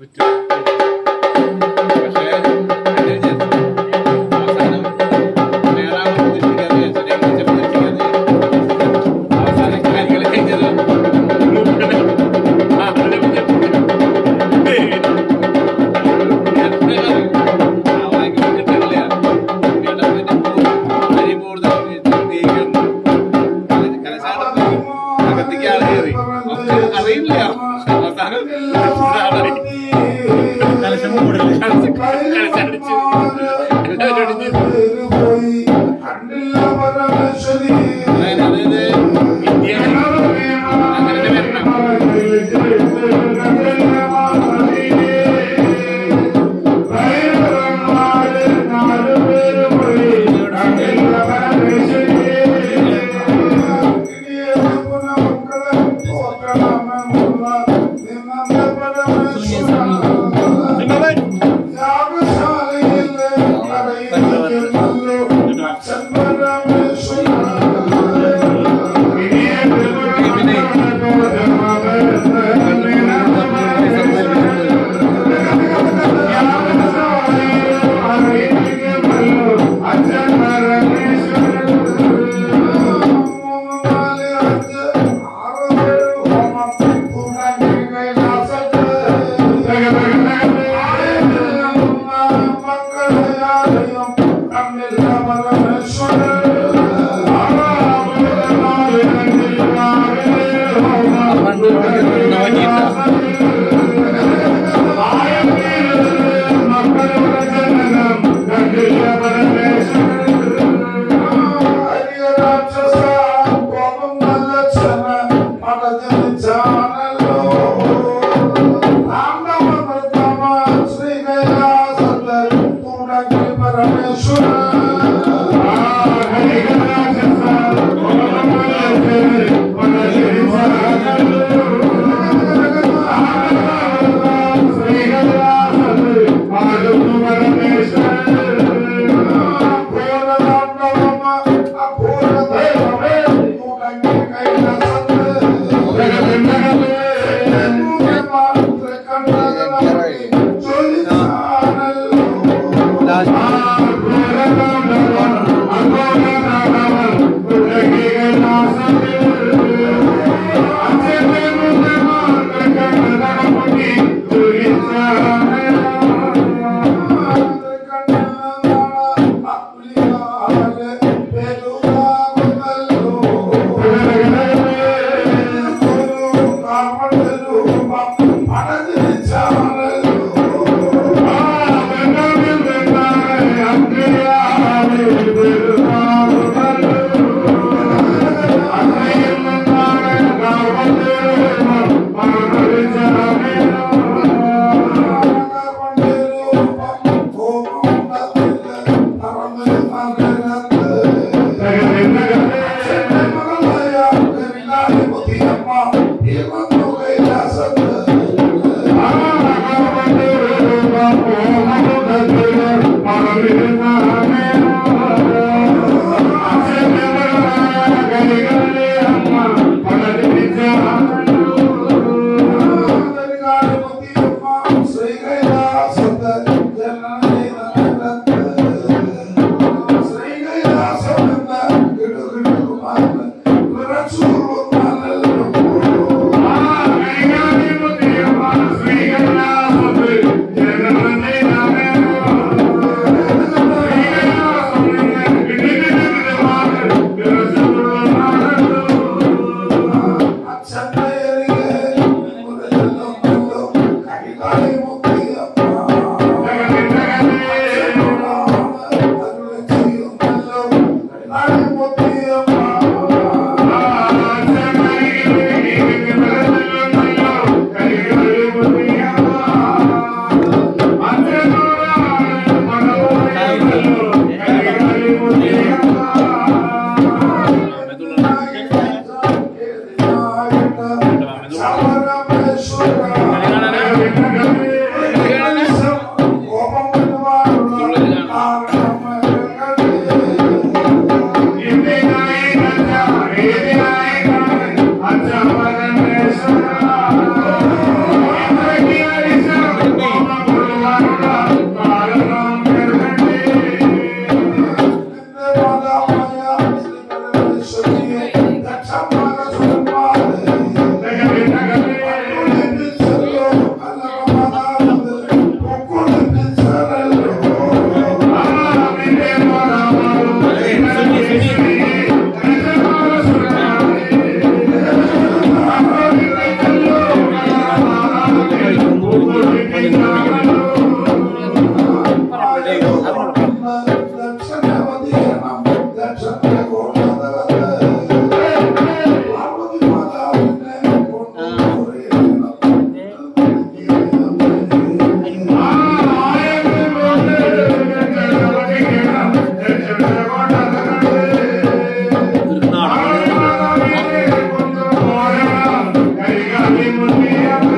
പറ്റും പക്ഷേ കലശ- കലശടിച്ച് Júnior. I Para de deixar. Yeah.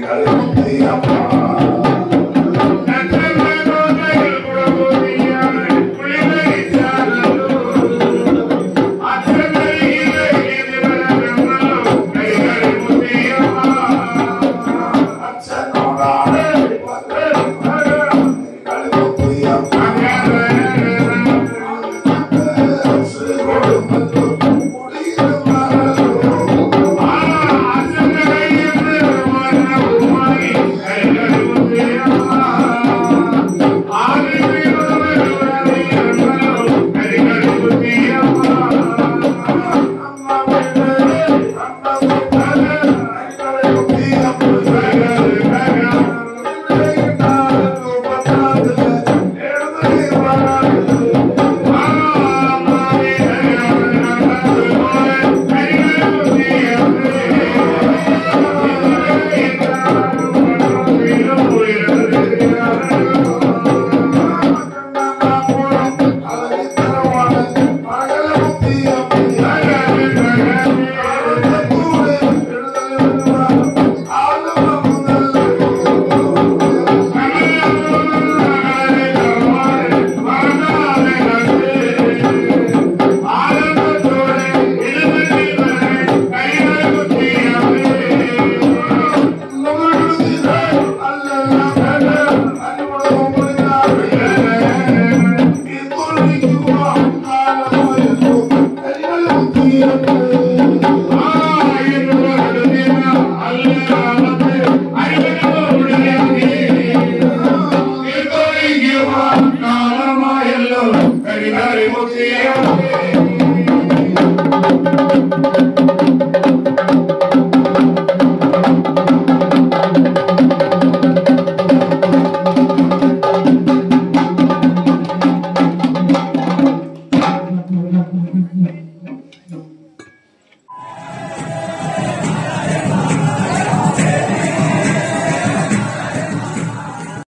calidad de. Thank you.